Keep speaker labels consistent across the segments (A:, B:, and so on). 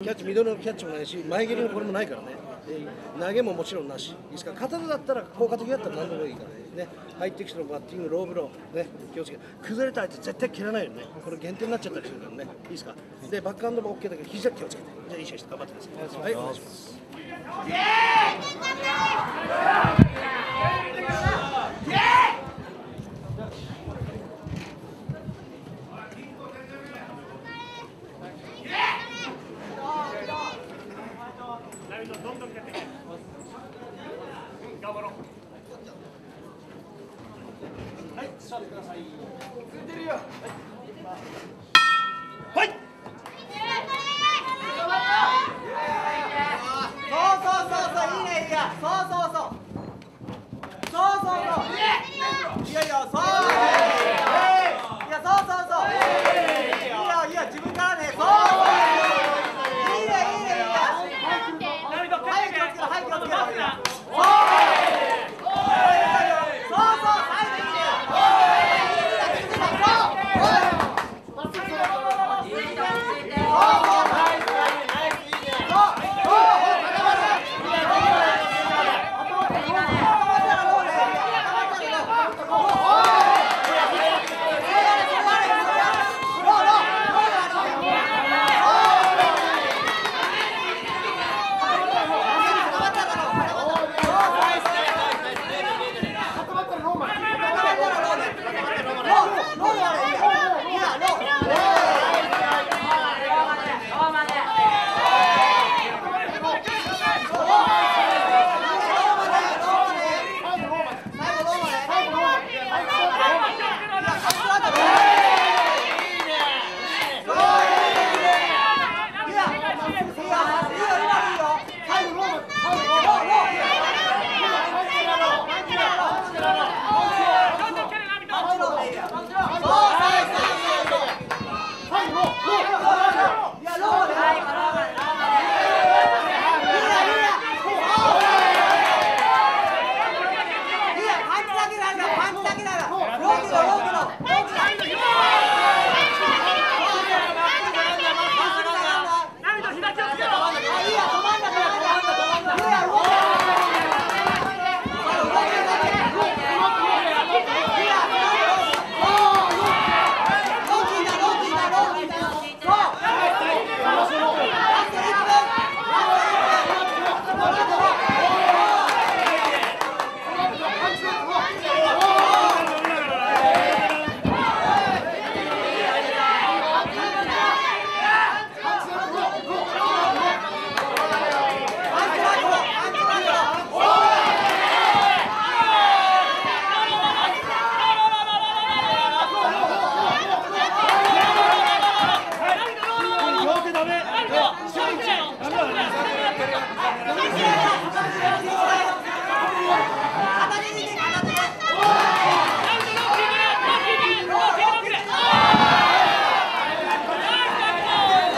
A: キャッチミドルのキャッチもないし前蹴りもこれもないからね。投げももちろんなし。いいですか片手だったら効果的だったら何でもいいからね。入ってきてのバッティングローブローね。気をつけて。崩れた相手絶対蹴らないよね。これ減点になっちゃったりするからね。いいですか。でバックハンドも OK だけど肘は気をつけて。じゃあいい試合して頑張ってください。はいお願いしますはい座ってくださいはい
B: そうそうそうそういいねいいやそうそうそうそうそうそういや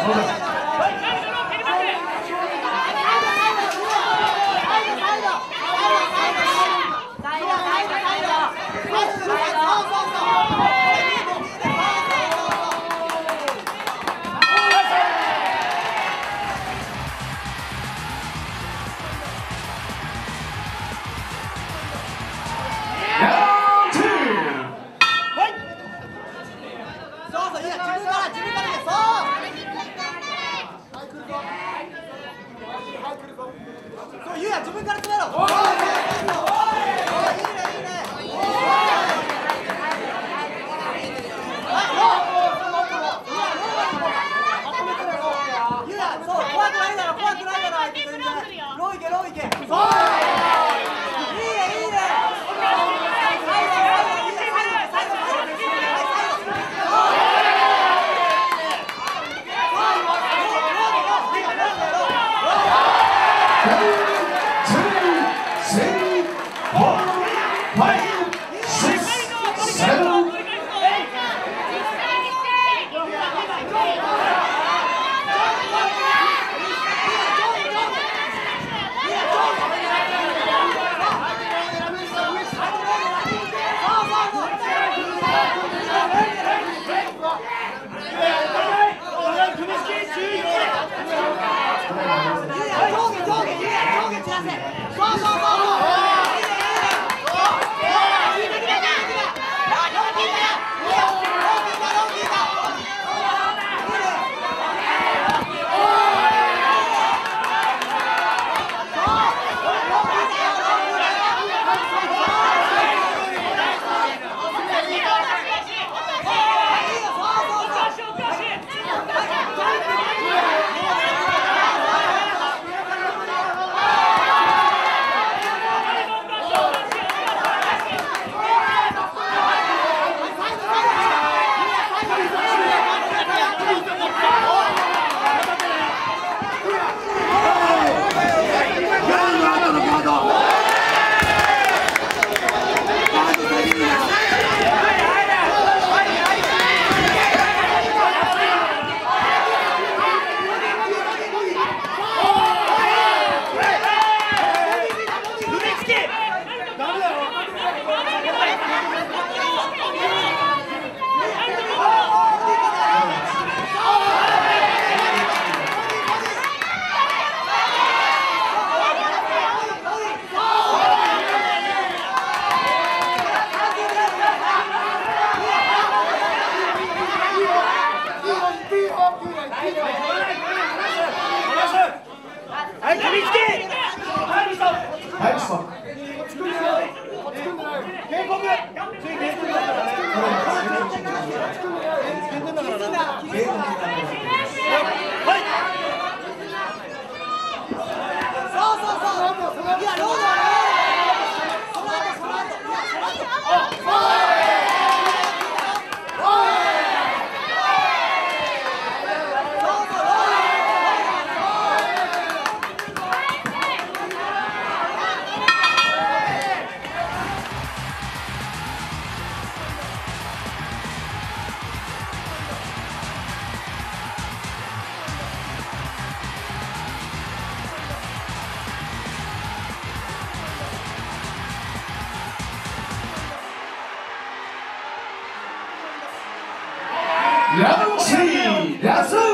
B: 네.
C: 組み付け注意は
D: Brasil! Brasil!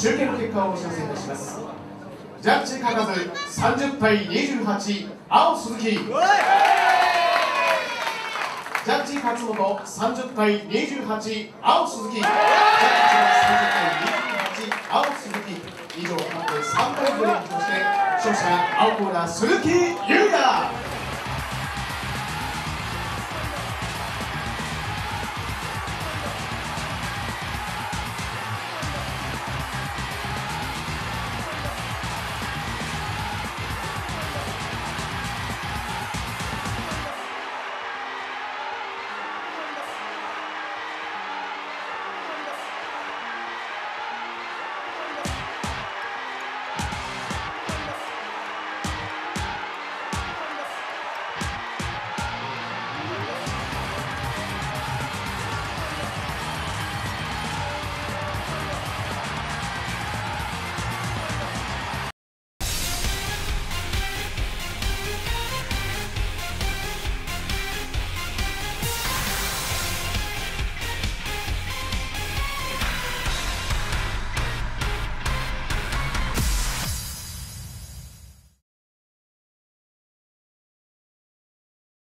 C: 集計の結果をお知らせいたします。ジャッジかかず30対28青鈴木。ジャッジ勝本30対28青鈴木。ジャッジは30対28青鈴木。以上判定3対5でとして勝者青コーナー鈴木優